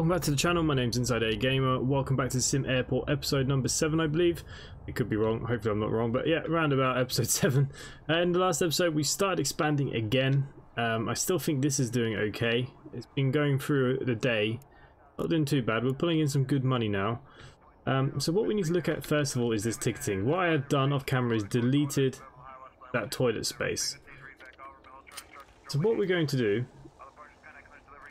welcome back to the channel. My name's Inside A Gamer. Welcome back to Sim Airport episode number 7, I believe. It could be wrong, hopefully I'm not wrong, but yeah, around about episode 7. Uh, in the last episode, we started expanding again. Um, I still think this is doing okay. It's been going through the day. Not doing too bad. We're pulling in some good money now. Um, so what we need to look at first of all is this ticketing. What I have done off camera is deleted that toilet space. So what we're going to do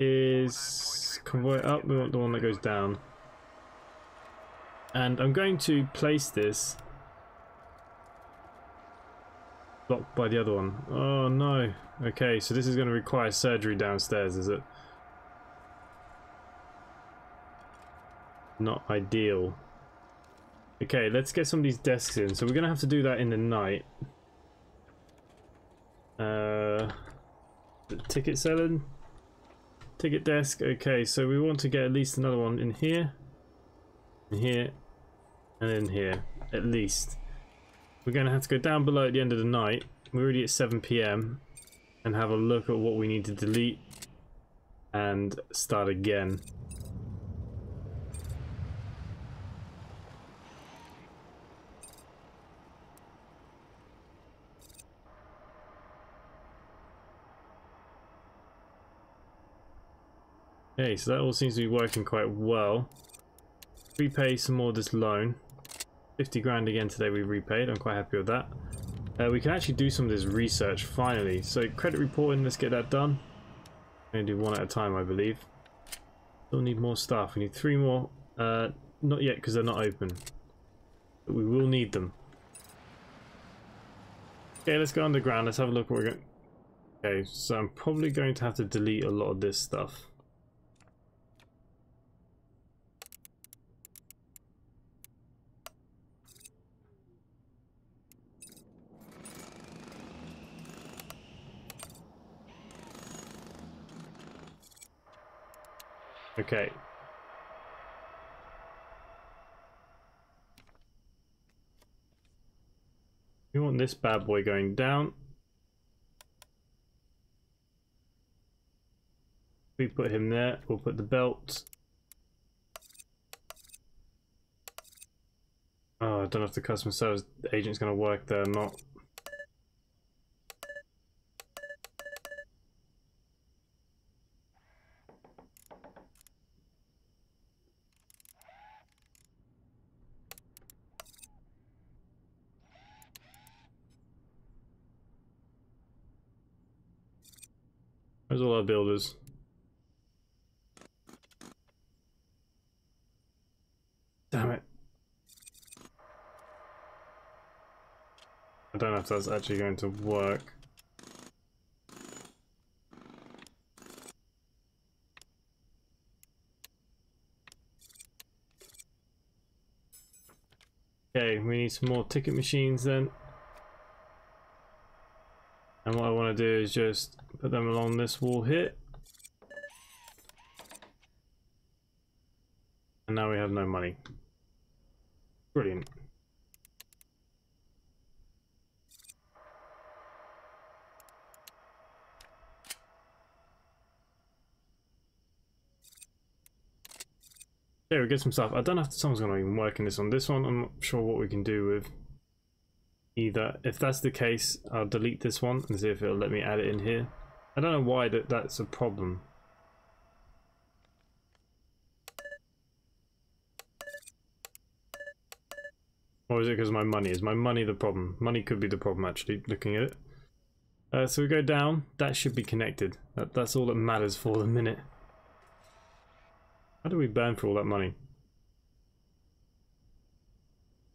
is convert up. We want the one that goes down. And I'm going to place this blocked by the other one. Oh no. Okay, so this is going to require surgery downstairs, is it? Not ideal. Okay, let's get some of these desks in. So we're going to have to do that in the night. Uh, ticket selling? Ticket desk. Okay, so we want to get at least another one in here, in here, and in here, at least. We're going to have to go down below at the end of the night. We're already at 7 p.m. and have a look at what we need to delete and start again. Okay, so that all seems to be working quite well. Repay some more of this loan. 50 grand again today we repaid, I'm quite happy with that. Uh, we can actually do some of this research finally. So credit reporting, let's get that done. I'm going to do one at a time I believe. Still need more staff, we need three more. Uh, not yet because they're not open. But we will need them. Okay, let's go underground, let's have a look what we're going Okay, so I'm probably going to have to delete a lot of this stuff. Okay. We want this bad boy going down. We put him there. We'll put the belt. Oh, I don't know if the customer service agent's going to work there or not. There's a lot of builders. Damn it. I don't know if that's actually going to work. Okay, we need some more ticket machines then. And what I do is just put them along this wall here. And now we have no money. Brilliant. There we get some stuff. I don't know if someone's going to even work in this on this one. I'm not sure what we can do with either. If that's the case, I'll delete this one and see if it'll let me add it in here. I don't know why that that's a problem. Or is it because my money? Is my money the problem? Money could be the problem actually, looking at it. Uh, so we go down, that should be connected. That, that's all that matters for the minute. How do we burn for all that money?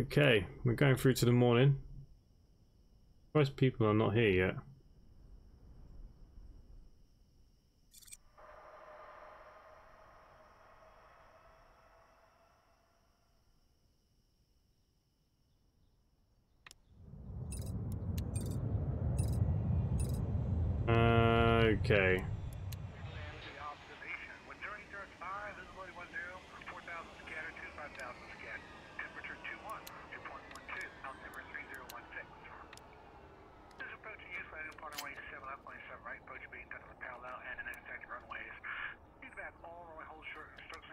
Okay, we're going through to the morning. Most people are not here yet. Okay. right, approach being tucked on the parallel and an intersecting runways. Feedback all runway hold short, stroke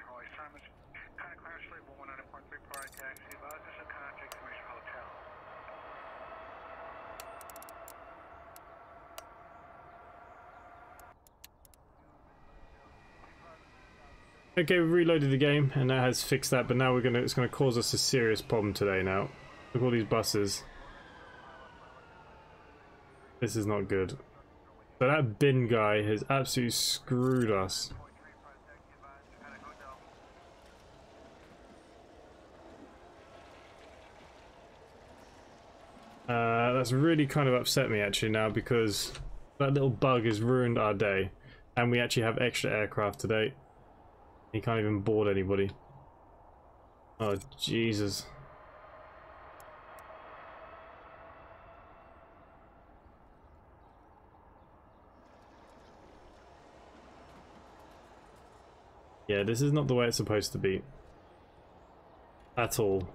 Okay, we've reloaded the game and that has fixed that, but now we're gonna it's gonna cause us a serious problem today now. Look at all these buses. This is not good. So that bin guy has absolutely screwed us. Uh, that's really kind of upset me actually now because that little bug has ruined our day and we actually have extra aircraft today. He can't even board anybody. Oh, Jesus. Yeah, this is not the way it's supposed to be. At all.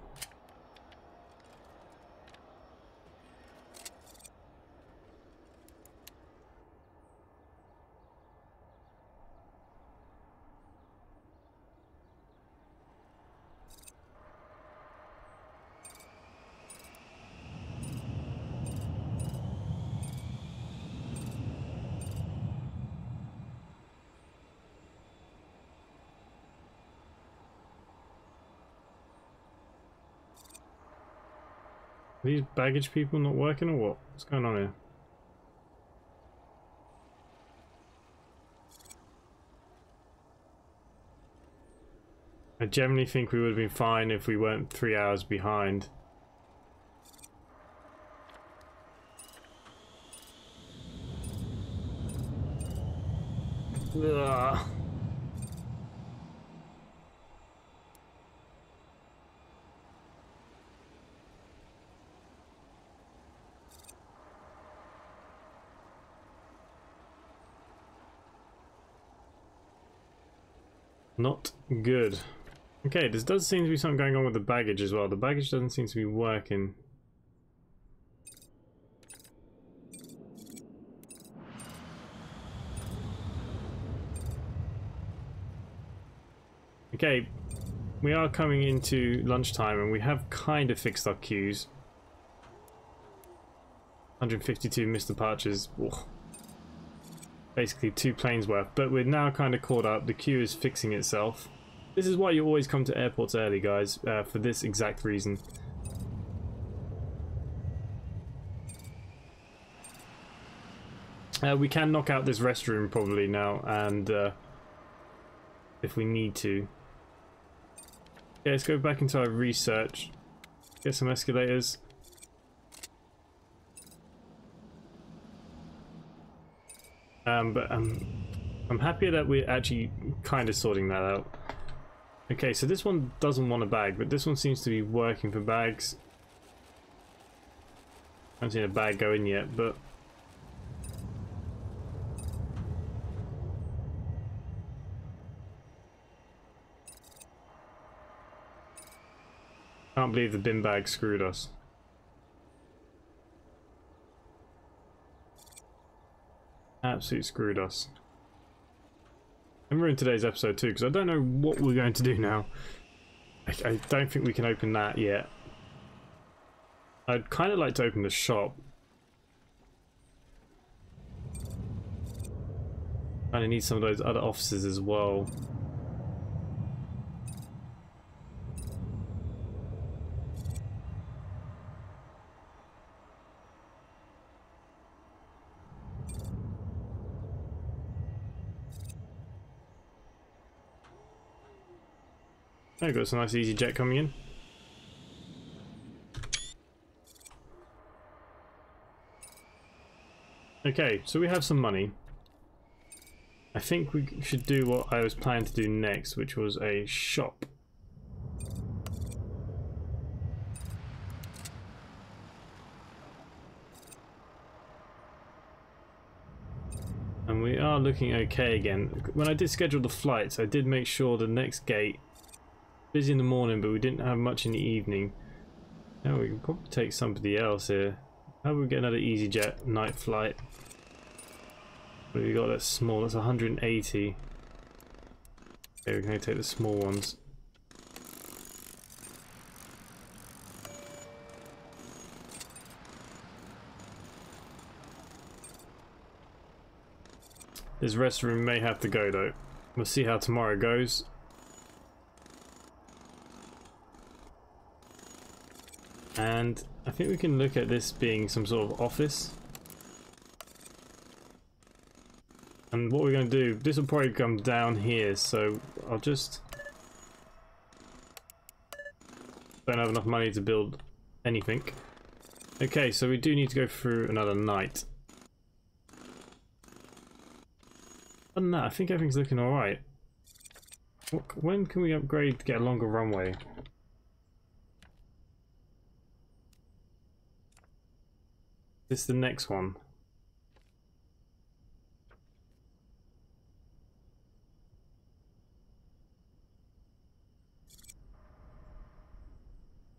Are these baggage people not working or what? What's going on here? I generally think we would have been fine if we weren't three hours behind. Ugh. Not good. Okay, there does seem to be something going on with the baggage as well. The baggage doesn't seem to be working. Okay, we are coming into lunchtime and we have kind of fixed our queues. 152 missed departures. Basically two planes worth. But we're now kind of caught up. The queue is fixing itself. This is why you always come to airports early, guys, uh, for this exact reason. Uh, we can knock out this restroom probably now, and uh, if we need to. Yeah, let's go back into our research. Get some escalators. Um, but um, I'm happy that we're actually kind of sorting that out. Okay, so this one doesn't want a bag, but this one seems to be working for bags. I haven't seen a bag go in yet, but... Can't believe the bin bag screwed us. Absolutely screwed us. And we're in today's episode too, because I don't know what we're going to do now. I, I don't think we can open that yet. I'd kind of like to open the shop. And I need some of those other offices as well. There you go, it's a nice EasyJet coming in. Okay, so we have some money. I think we should do what I was planning to do next, which was a shop. And we are looking okay again. When I did schedule the flights, I did make sure the next gate busy in the morning, but we didn't have much in the evening. Now we can probably take somebody else here. How about we get another EasyJet night flight? What have we got? That's small. That's 180. Okay, we can take the small ones. This restroom may have to go though. We'll see how tomorrow goes. And I think we can look at this being some sort of office. And what we're going to do, this will probably come down here, so I'll just... Don't have enough money to build anything. Okay, so we do need to go through another night. Other than that, I think everything's looking alright. When can we upgrade to get a longer runway? This is the next one.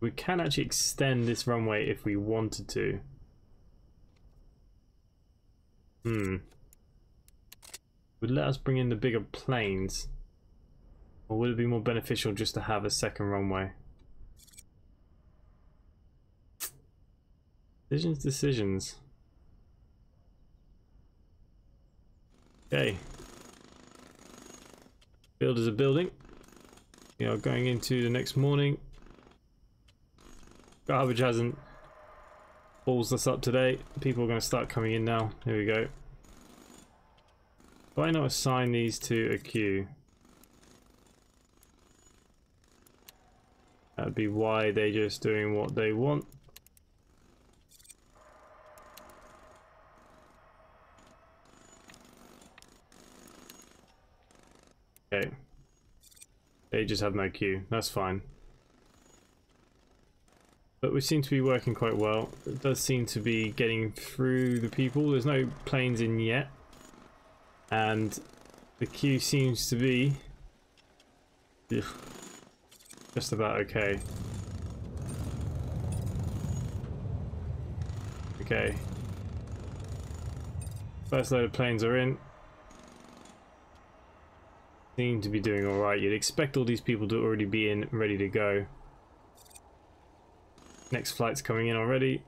We can actually extend this runway if we wanted to. Hmm. Would let us bring in the bigger planes. Or would it be more beneficial just to have a second runway? Decisions, decisions. Okay. Builders are building. We are going into the next morning. Garbage hasn't balls us up today. People are going to start coming in now. Here we go. Why not assign these to a queue? That'd be why they're just doing what they want. Okay. They just have no queue. That's fine. But we seem to be working quite well. It does seem to be getting through the people. There's no planes in yet. And the queue seems to be ugh, just about okay. Okay. First load of planes are in. Seem to be doing alright. You'd expect all these people to already be in, ready to go. Next flight's coming in already.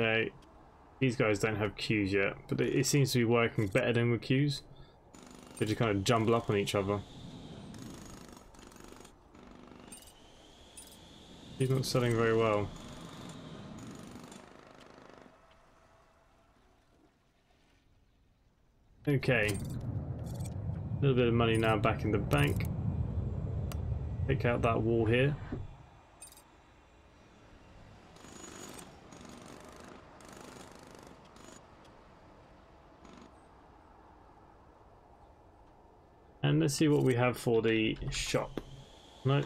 Okay, these guys don't have queues yet, but it, it seems to be working better than with queues. They just kind of jumble up on each other. He's not selling very well. Okay. A little bit of money now back in the bank. Take out that wall here. Let's see what we have for the shop. Nope.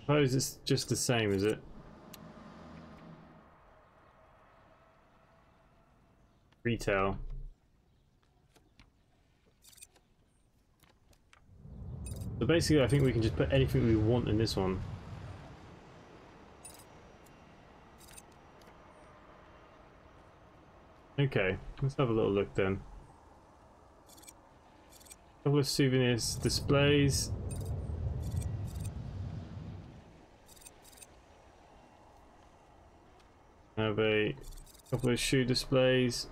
Suppose it's just the same, is it? Retail. So basically I think we can just put anything we want in this one. Okay, let's have a little look then. A couple of souvenirs displays. Have a couple of shoe displays.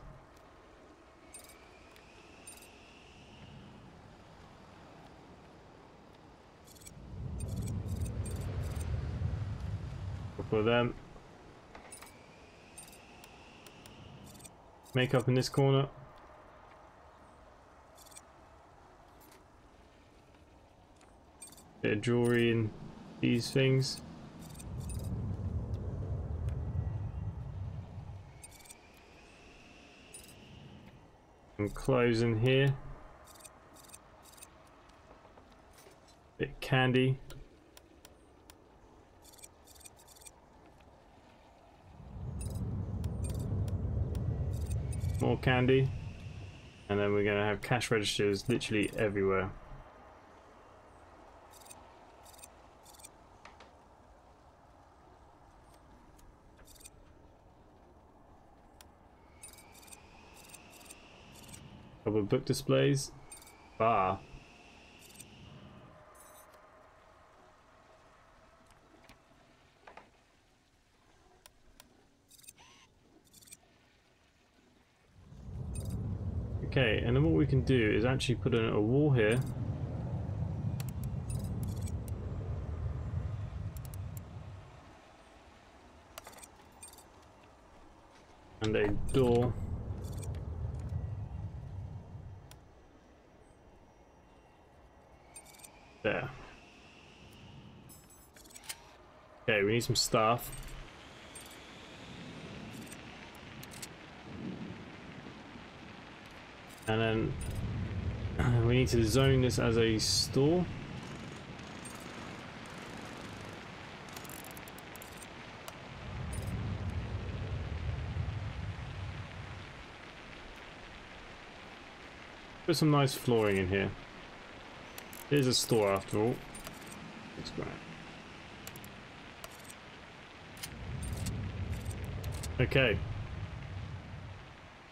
Couple of them. Makeup in this corner. Bit of jewelry and these things. Some clothes in here. Bit candy. more candy. And then we're going to have cash registers literally everywhere. Couple of book displays. Bar. Okay, and then what we can do is actually put in a wall here. And a door. There. Okay, we need some staff. And then we need to zone this as a store. Put some nice flooring in here. Here's a store after all. Looks great. Okay.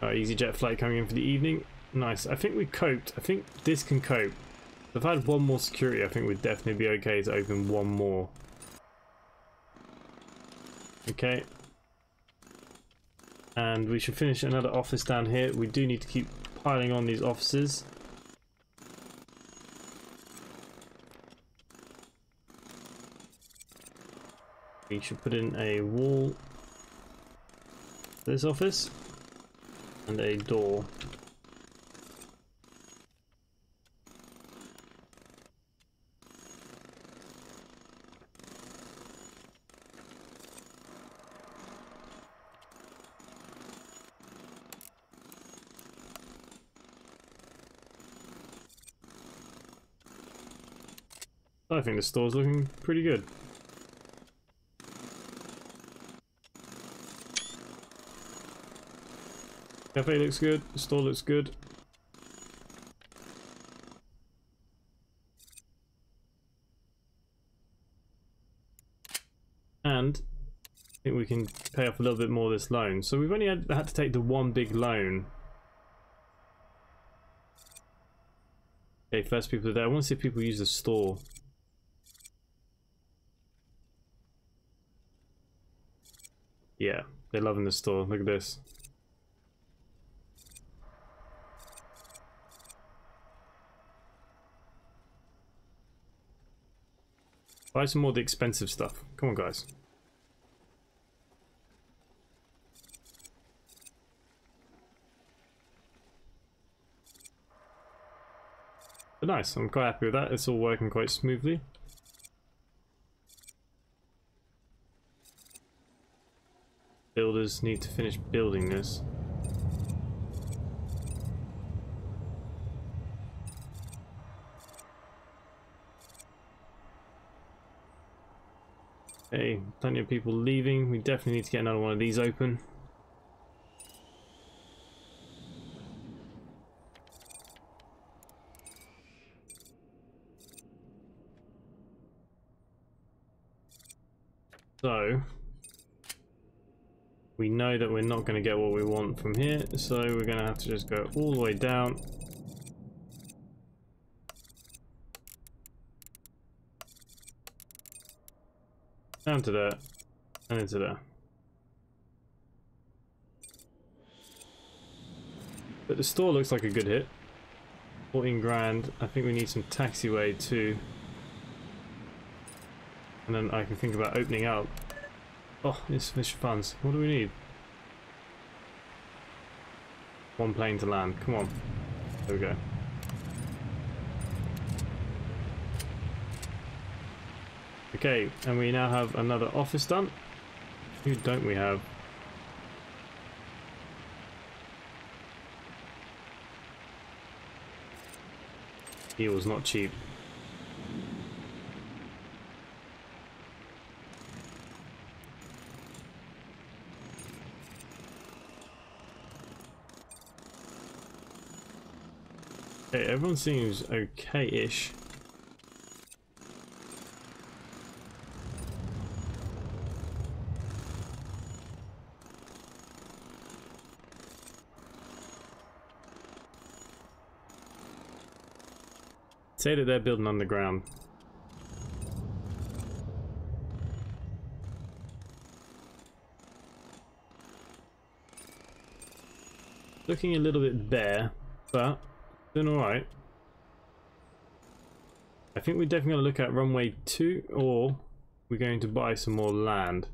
Uh, EasyJet flight coming in for the evening. Nice. I think we coped. I think this can cope. If I had one more security, I think we'd definitely be okay to open one more. Okay. And we should finish another office down here. We do need to keep piling on these offices. We should put in a wall this office and a door. I think the store's looking pretty good. Cafe looks good, the store looks good. And I think we can pay off a little bit more of this loan. So we've only had, had to take the one big loan. Okay, first people there. I want to see if people use the store. Yeah, they're loving the store. Look at this. Buy some more of the expensive stuff. Come on, guys. But nice, I'm quite happy with that. It's all working quite smoothly. Builders need to finish building this. Hey, plenty of people leaving. We definitely need to get another one of these open. So, we know that we're not going to get what we want from here, so we're going to have to just go all the way down. Down to there, and into there. But the store looks like a good hit. 14 grand. I think we need some taxiway too. And then I can think about opening up Oh, insufficient funds. What do we need? One plane to land. Come on. There we go. Okay, and we now have another office done. Who don't we have? He was not cheap. Okay, everyone seems okay-ish. Say that they're building underground. Looking a little bit bare, but doing alright. I think we're definitely going to look at runway 2 or we're going to buy some more land.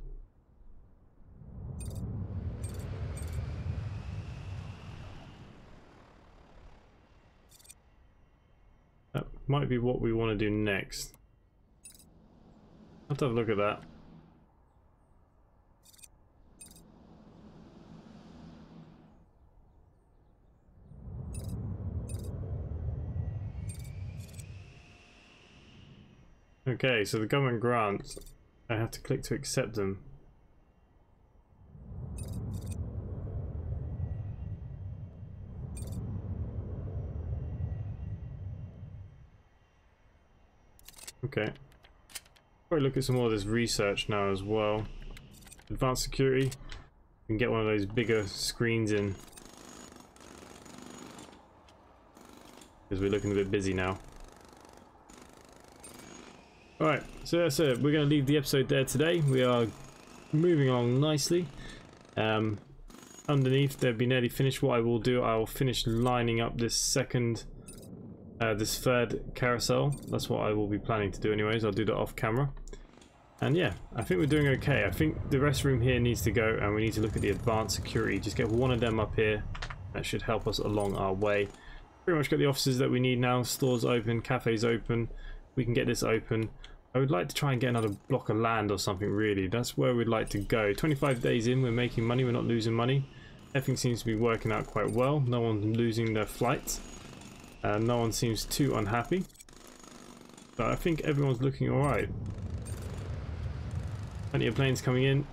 That might be what we want to do next. Let's have a look at that. Okay, so the government grants, I have to click to accept them. Okay. Probably look at some more of this research now as well. Advanced security. Can get one of those bigger screens in. Because we're looking a bit busy now. Alright, so that's it. We're going to leave the episode there today. We are moving along nicely. Um, underneath, they'll be nearly finished. What I will do, I will finish lining up this second uh, this third carousel. That's what I will be planning to do anyways. I'll do that off camera. And yeah, I think we're doing okay. I think the restroom here needs to go and we need to look at the advanced security. Just get one of them up here. That should help us along our way. Pretty much got the offices that we need now. Stores open, cafes open. We can get this open. I would like to try and get another block of land or something really. That's where we'd like to go. 25 days in, we're making money. We're not losing money. Everything seems to be working out quite well. No one's losing their flights. Uh, no one seems too unhappy. But I think everyone's looking alright. Plenty of planes coming in.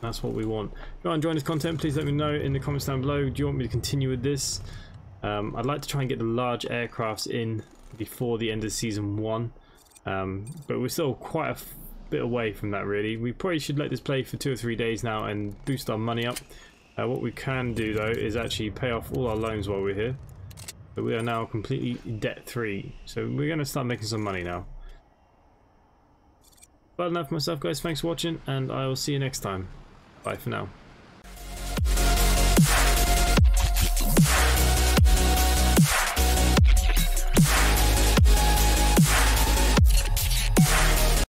That's what we want. If you are enjoying this content, please let me know in the comments down below. Do you want me to continue with this? Um, I'd like to try and get the large aircrafts in before the end of season one. Um, but we're still quite a bit away from that really. We probably should let this play for two or three days now and boost our money up. Uh, what we can do though is actually pay off all our loans while we're here. But we are now completely debt free. So we're going to start making some money now. But enough for myself guys, thanks for watching and I will see you next time. Bye for now.